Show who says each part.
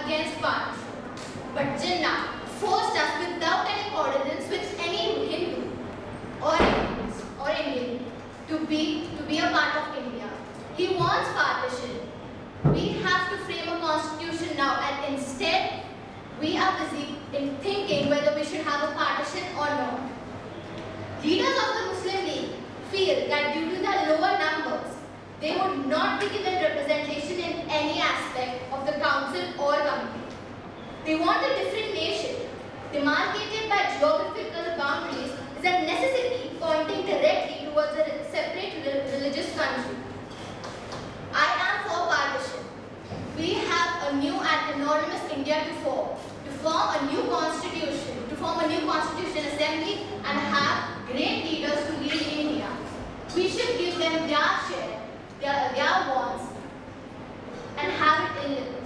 Speaker 1: against partition. But Jinnah forced us without any coordinates with any Hindu or Indians or Indian to be to be a part of India. He wants partition. We have to frame a constitution now and instead we are busy in thinking whether we should have a partition or not. Leaders of the Muslim League feel that due to the lower numbers, they would not be given representation in any aspect they want a different nation. Demarcated by geographical boundaries is a necessity pointing directly towards a separate religious country. I am for partition. We have a new and enormous India to form. To form a new constitution, to form a new constitution assembly and have great leaders to lead India. We should give them their share, their, their wants and have it in